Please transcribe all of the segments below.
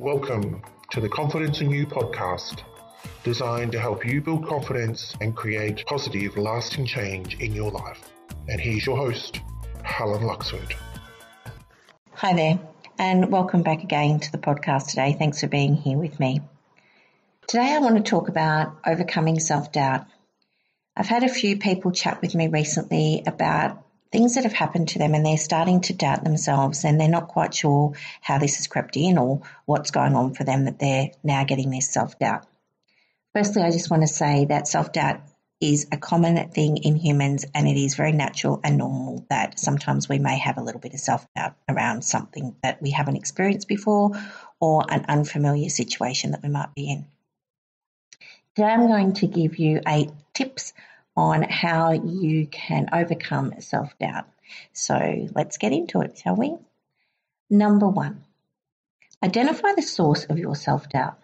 Welcome to the Confidence in You podcast, designed to help you build confidence and create positive, lasting change in your life. And here's your host, Helen Luxford. Hi there, and welcome back again to the podcast today. Thanks for being here with me. Today, I want to talk about overcoming self doubt. I've had a few people chat with me recently about things that have happened to them and they're starting to doubt themselves and they're not quite sure how this has crept in or what's going on for them that they're now getting this self doubt. Firstly, I just want to say that self doubt is a common thing in humans and it is very natural and normal that sometimes we may have a little bit of self doubt around something that we haven't experienced before or an unfamiliar situation that we might be in. Today, I'm going to give you eight tips on how you can overcome self doubt. So let's get into it, shall we? Number one, identify the source of your self doubt.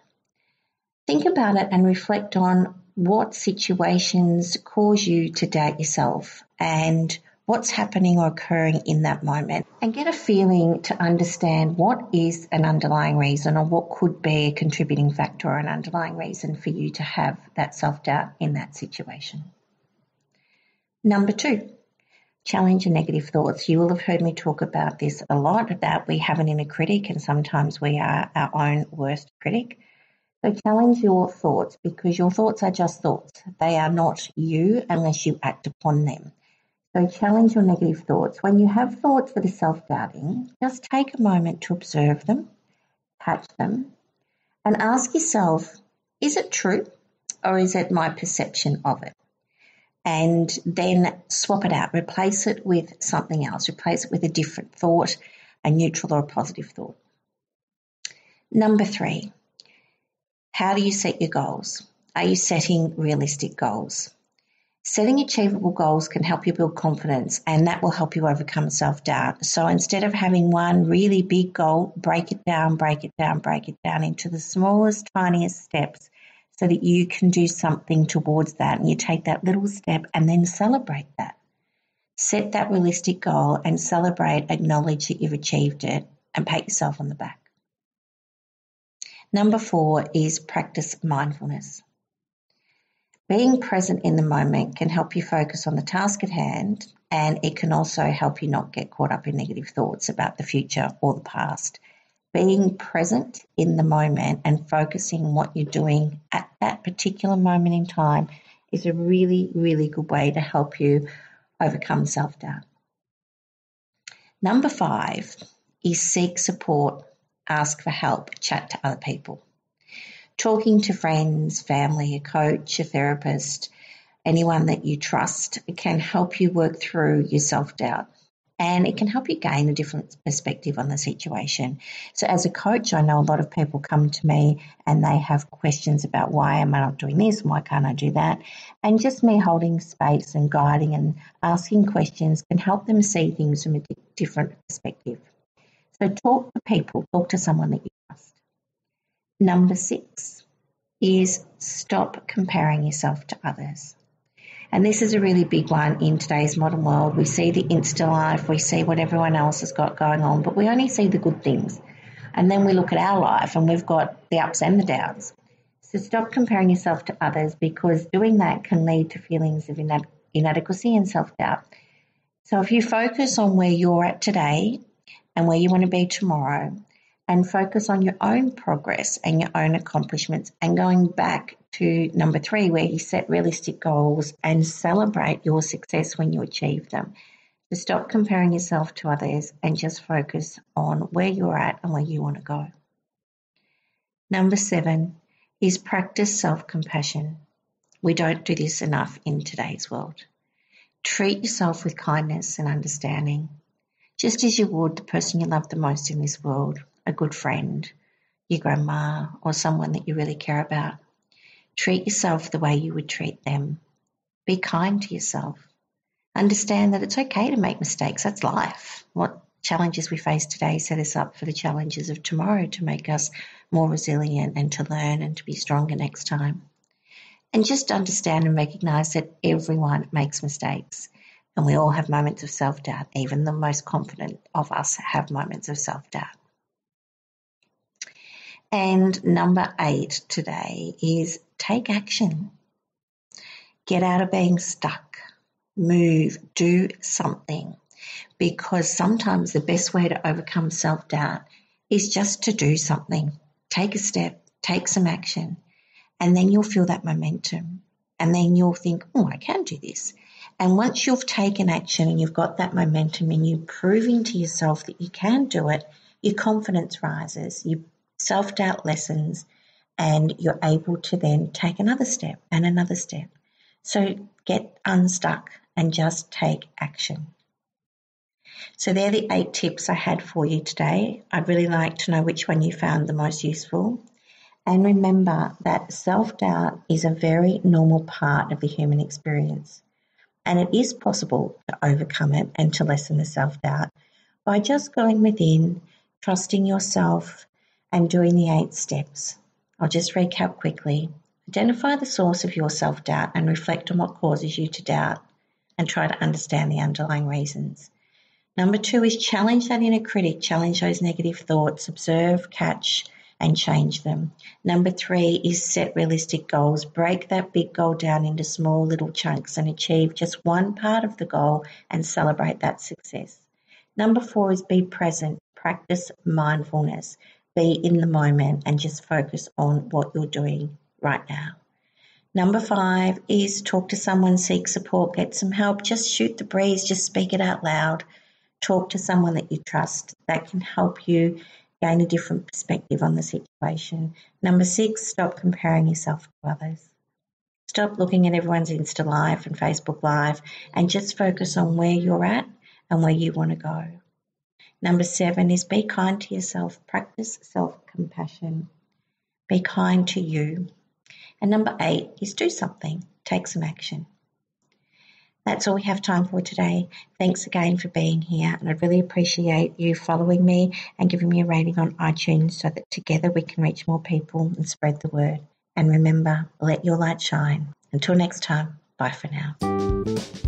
Think about it and reflect on what situations cause you to doubt yourself and what's happening or occurring in that moment and get a feeling to understand what is an underlying reason or what could be a contributing factor or an underlying reason for you to have that self doubt in that situation. Number two, challenge your negative thoughts. You will have heard me talk about this a lot that we have an inner critic and sometimes we are our own worst critic. So challenge your thoughts because your thoughts are just thoughts. They are not you unless you act upon them. So challenge your negative thoughts. When you have thoughts that are self doubting, just take a moment to observe them, touch them, and ask yourself is it true or is it my perception of it? And then swap it out, replace it with something else, replace it with a different thought, a neutral or a positive thought. Number three, how do you set your goals? Are you setting realistic goals? Setting achievable goals can help you build confidence and that will help you overcome self doubt. So instead of having one really big goal, break it down, break it down, break it down into the smallest, tiniest steps so that you can do something towards that and you take that little step and then celebrate that. Set that realistic goal and celebrate, acknowledge that you've achieved it and pat yourself on the back. Number four is practice mindfulness. Being present in the moment can help you focus on the task at hand and it can also help you not get caught up in negative thoughts about the future or the past being present in the moment and focusing what you're doing at that particular moment in time is a really, really good way to help you overcome self doubt. Number five is seek support, ask for help, chat to other people. Talking to friends, family, a coach, a therapist, anyone that you trust can help you work through your self doubt and it can help you gain a different perspective on the situation. So, as a coach, I know a lot of people come to me and they have questions about why am I not doing this? Why can't I do that? And just me holding space and guiding and asking questions can help them see things from a different perspective. So, talk to people, talk to someone that you trust. Number six is stop comparing yourself to others. And this is a really big one in today's modern world. We see the Insta life, we see what everyone else has got going on, but we only see the good things. And then we look at our life and we've got the ups and the downs. So stop comparing yourself to others because doing that can lead to feelings of inadequacy and self doubt. So if you focus on where you're at today and where you want to be tomorrow, and focus on your own progress and your own accomplishments and going back to number three, where you set realistic goals and celebrate your success when you achieve them. To stop comparing yourself to others and just focus on where you're at and where you want to go. Number seven is practice self compassion. We don't do this enough in today's world. Treat yourself with kindness and understanding, just as you would the person you love the most in this world a good friend, your grandma, or someone that you really care about. Treat yourself the way you would treat them. Be kind to yourself. Understand that it's okay to make mistakes. That's life. What challenges we face today set us up for the challenges of tomorrow to make us more resilient and to learn and to be stronger next time. And just understand and recognize that everyone makes mistakes. And we all have moments of self doubt. Even the most confident of us have moments of self doubt. And number eight today is take action. Get out of being stuck. Move. Do something. Because sometimes the best way to overcome self doubt is just to do something. Take a step, take some action, and then you'll feel that momentum. And then you'll think, oh, I can do this. And once you've taken action and you've got that momentum and you're proving to yourself that you can do it, your confidence rises, your self doubt lessens, and you're able to then take another step and another step. So get unstuck and just take action. So they're the eight tips I had for you today. I'd really like to know which one you found the most useful. And remember that self doubt is a very normal part of the human experience. And it is possible to overcome it and to lessen the self doubt by just going within, trusting yourself, and doing the eight steps. I'll just recap quickly. Identify the source of your self doubt and reflect on what causes you to doubt and try to understand the underlying reasons. Number two is challenge that inner critic, challenge those negative thoughts, observe, catch, and change them. Number three is set realistic goals. Break that big goal down into small little chunks and achieve just one part of the goal and celebrate that success. Number four is be present. Practice mindfulness. Be in the moment and just focus on what you're doing right now. Number five is talk to someone, seek support, get some help. Just shoot the breeze, just speak it out loud. Talk to someone that you trust that can help you gain a different perspective on the situation. Number six, stop comparing yourself to others. Stop looking at everyone's Insta Live and Facebook Live and just focus on where you're at and where you want to go. Number seven is be kind to yourself. Practice self compassion. Be kind to you. And number eight is do something. Take some action. That's all we have time for today. Thanks again for being here, and I'd really appreciate you following me and giving me a rating on iTunes so that together we can reach more people and spread the word. And remember, let your light shine. Until next time, bye for now.